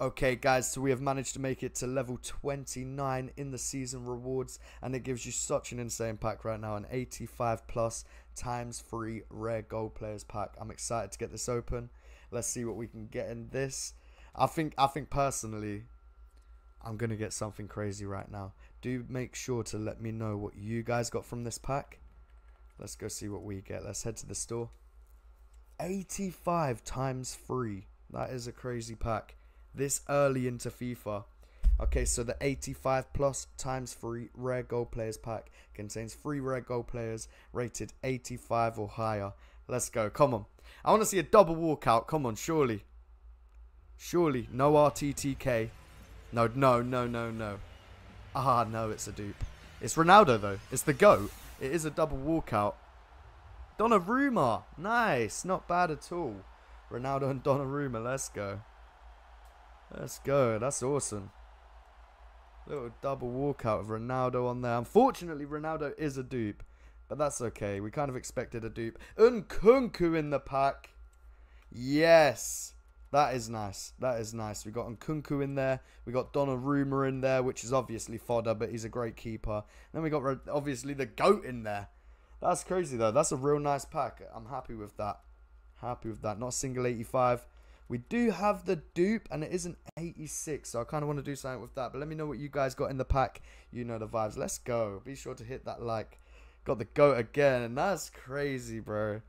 Okay, guys, so we have managed to make it to level 29 in the season rewards, and it gives you such an insane pack right now an 85 plus times 3 rare gold players pack. I'm excited to get this open. Let's see what we can get in this. I think, I think personally, I'm going to get something crazy right now. Do make sure to let me know what you guys got from this pack. Let's go see what we get. Let's head to the store. 85 times 3. That is a crazy pack this early into FIFA. Okay, so the 85 plus times 3 rare gold players pack contains 3 rare gold players rated 85 or higher. Let's go, come on. I want to see a double walkout, come on, surely. Surely, no RTTK. No, no, no, no, no. Ah, no, it's a dupe. It's Ronaldo, though. It's the GOAT. It is a double walkout. Donnarumma. Nice. Not bad at all. Ronaldo and Donnarumma. Let's go. Let's go. That's awesome. Little double walkout of Ronaldo on there. Unfortunately, Ronaldo is a dupe. But that's okay. We kind of expected a dupe. Nkunku in the pack. Yes. That is nice. That is nice. We got Nkunku in there. We got Donnarumma in there, which is obviously fodder, but he's a great keeper. Then we got obviously the GOAT in there. That's crazy, though. That's a real nice pack. I'm happy with that. Happy with that. Not single 85. We do have the dupe, and it is an 86, so I kind of want to do something with that. But let me know what you guys got in the pack. You know the vibes. Let's go. Be sure to hit that like. Got the goat again, that's crazy, bro.